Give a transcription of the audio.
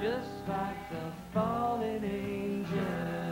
just like the fallen angels.